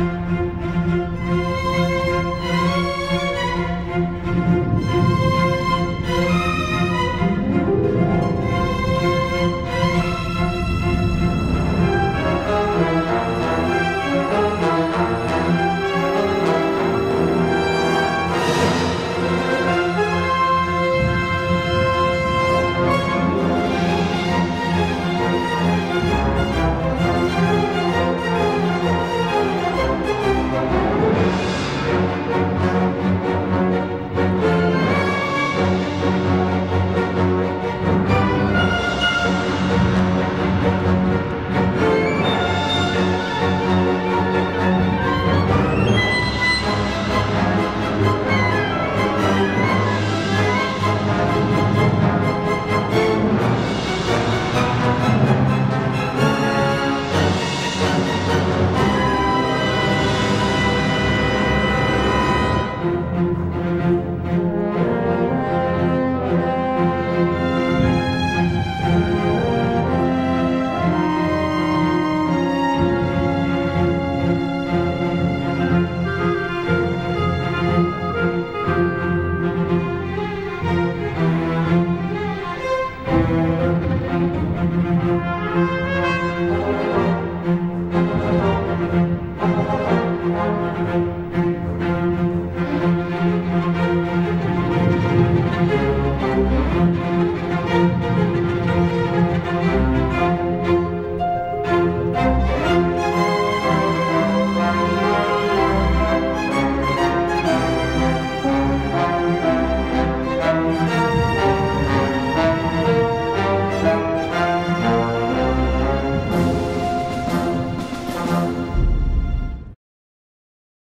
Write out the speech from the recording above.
Música